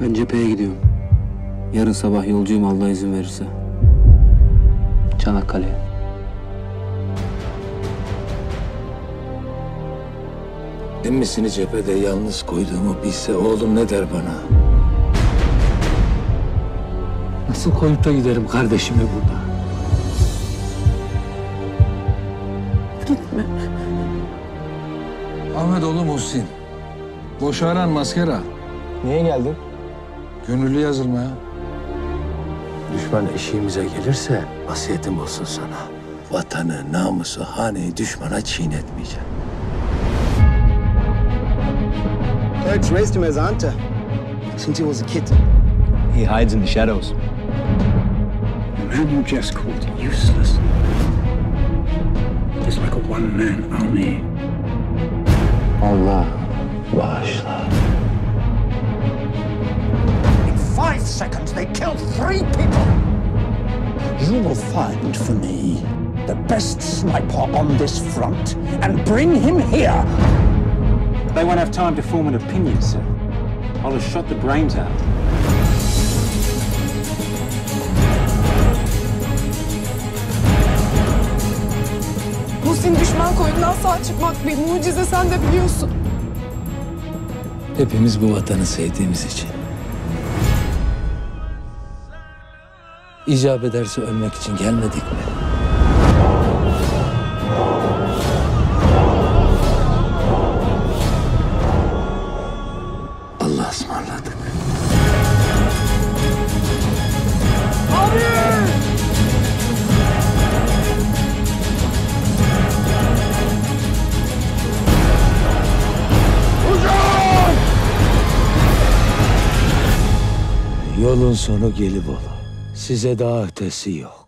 Ben cepheye gidiyorum. Yarın sabah yolcuyum Allah izin verirse. Çanakkale'ye. Emmisini cephede yalnız koyduğumu bilse oğlum ne der bana? Nasıl koyup da giderim kardeşimi burada? Gitme. Ahmet oğlu Muhsin. Boşaran maskera. Niye geldin? Gönüllü yazılmaya. Düşman eşiğimize gelirse vasiyetim olsun sana. Vatanı, namusu, haneyi düşmana çiğnetmeyeceğim. Turks raised him as a hunter since he was a kid. He hides in the shadows. The man you just called useless is like a one-man army. Allah bağışla. Seconds, they killed three people. You will find for me the best sniper on this front and bring him here. They won't have time to form an opinion, sir. I'll have shot the brains out. Muhsin düşman koyundan sağ çıkmak bir mucize sen de biliyorsun. Hepimiz bu vatanı sevdiğimiz için. İcap ederse ölmek için gelmedik mi? Allah ısmarladık. Yolun sonu Gelibolu. Size daha ötesi yok.